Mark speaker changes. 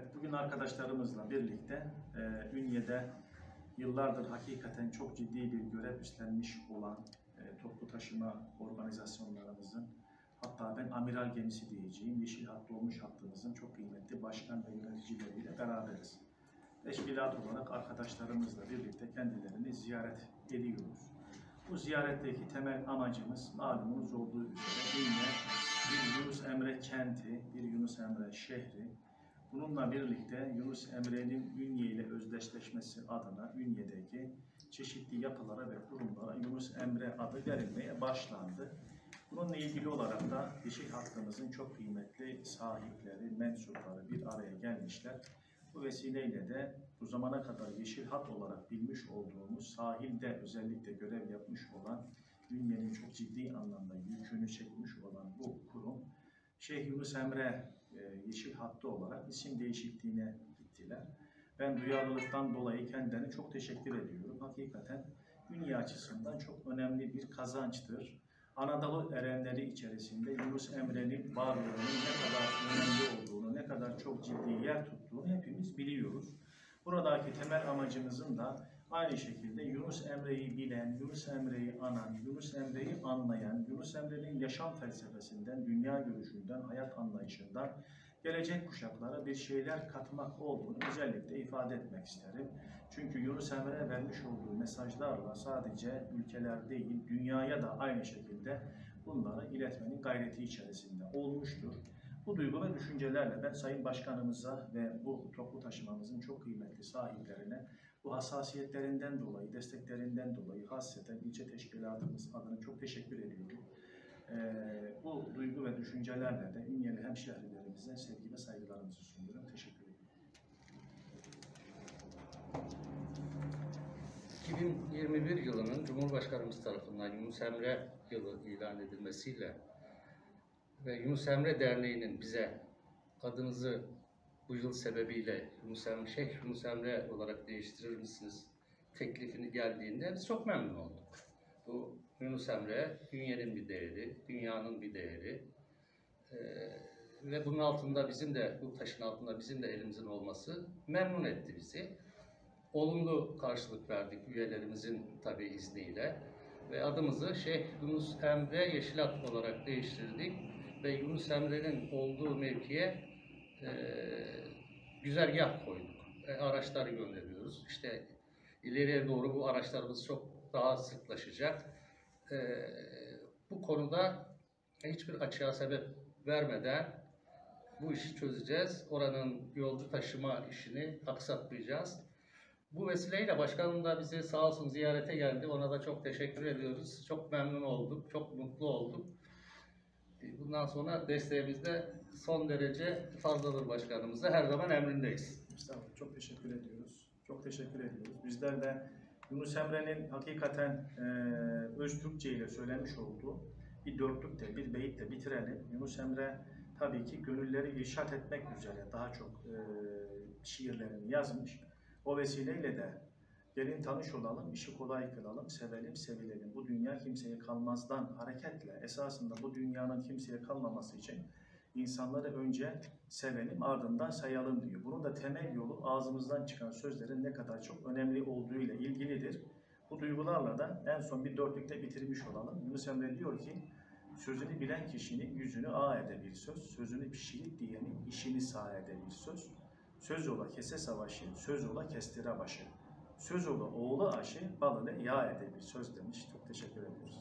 Speaker 1: Evet, bugün arkadaşlarımızla birlikte e, Ünye'de yıllardır hakikaten çok ciddi bir görev üstlenmiş olan e, toplu taşıma organizasyonlarımızın hatta ben amiral gemisi diyeceğim Yeşil Hat Dolmuş hattımızın çok kıymetli başkan ve yöneticileriyle beraberiz. Teşkilat olarak arkadaşlarımızla birlikte kendilerini ziyaret ediyoruz. Bu ziyaretteki temel amacımız malumunuz olduğu üzere Ünye bir Yunus Emre kenti, bir Yunus Emre şehri, Bununla birlikte Yunus Emre'nin Ünye ile özdeşleşmesi adına Ünye'deki çeşitli yapılara ve kurumlara Yunus Emre adı verilmeye başlandı. Bununla ilgili olarak da Yeşil Hattımızın çok kıymetli sahipleri, mensupları bir araya gelmişler. Bu vesileyle de bu zamana kadar Yeşil Hat olarak bilmiş olduğumuz sahilde özellikle görev yapmış olan Ünye'nin çok ciddi anlamda yükünü çekmiş olan bu kurum Şeyh Yunus Emre Yeşil Hattı olarak isim değişikliğine gittiler. Ben duyarlılıktan dolayı kendilerine çok teşekkür ediyorum. Hakikaten dünya açısından çok önemli bir kazançtır. Anadolu erenleri içerisinde Yunus Emre'nin varlığının ne kadar önemli olduğunu, ne kadar çok ciddi yer tuttuğunu hepimiz biliyoruz. Buradaki temel amacımızın da aynı şekilde Yunus Emre'yi bilen, Yunus Emre'yi anan, Yunus Emre'yi anlayan, Yunus Emre'nin yaşam felsefesinden, dünya görüşünden, hayat anlayışından gelecek kuşaklara bir şeyler katmak olduğunu özellikle ifade etmek isterim. Çünkü Yunus Emre vermiş olduğu mesajlarla sadece ülkeler değil, dünyaya da aynı şekilde bunları iletmenin gayreti içerisinde olmuştur. Bu duygu ve düşüncelerle ben Sayın Başkanımıza ve bu toplu taşımamızın çok kıymetli sahiplerine bu hassasiyetlerinden dolayı, desteklerinden dolayı hasreten ilçe teşkilatımız adına çok teşekkür ediyorum. Ee, bu duygu ve düşüncelerle de Ünyeli hemşehrilerimize sevgi ve saygılarımızı sunuyorum. Teşekkür ederim.
Speaker 2: 2021 yılının Cumhurbaşkanımız tarafından Yunus Emre yılı ilan edilmesiyle ve Yunus Emre Derneği'nin bize adınızı bu yıl sebebiyle Yunus Emre, Şeyh Yunus Emre olarak değiştirir misiniz teklifini geldiğinde biz çok memnun olduk. Bu Yunus Emre dünyanın bir değeri, dünyanın bir değeri Ee, ve bunun altında bizim de, bu taşın altında bizim de elimizin olması memnun etti bizi olumlu karşılık verdik üyelerimizin tabi izniyle ve adımızı Şeyh Yunus Emre Yeşilat olarak değiştirdik ve Yunus Emre'nin olduğu mevkiye e, güzergah koyduk. E, araçları gönderiyoruz. İşte ileriye doğru bu araçlarımız çok daha sıklaşacak. E, bu konuda hiçbir açığa sebep vermeden bu işi çözeceğiz. Oranın yolcu taşıma işini aksatmayacağız. Bu vesileyle başkanım da bizi sağ olsun ziyarete geldi. Ona da çok teşekkür ediyoruz. Çok memnun olduk, çok mutlu olduk. Bundan sonra desteğimiz de son derece fazladır başkanımıza. Her zaman emrindeyiz.
Speaker 1: Estağfurullah. Çok teşekkür ediyoruz. Çok teşekkür ediyoruz. Bizler de Yunus Emre'nin hakikaten e, öz Türkçe ile söylemiş olduğu bir dörtlükte, bir beyitle bitirelim. Yunus Emre tabii ki gönülleri irşat etmek üzere daha çok e, şiirlerini yazmış. O vesileyle de gelin tanış olalım, işi kolay kılalım, sevelim, sevilelim. Bu dünya kimseye kalmazdan hareketle esasında bu dünyanın kimseye kalmaması için insanları önce sevelim ardından sayalım diyor. Bunun da temel yolu ağzımızdan çıkan sözlerin ne kadar çok önemli olduğu ile ilgilidir. Bu duygularla da en son bir dörtlükte bitirmiş olalım. Yunus Emre diyor ki, sözünü bilen kişinin yüzünü ağ ede bir söz, sözünü pişirip diyenin işini sağ ede bir söz. Söz ola kese savaşı, söz ola kestire başı. Söz ola oğlu aşı, balını yağ ede bir söz demiş. Çok teşekkür ediyoruz.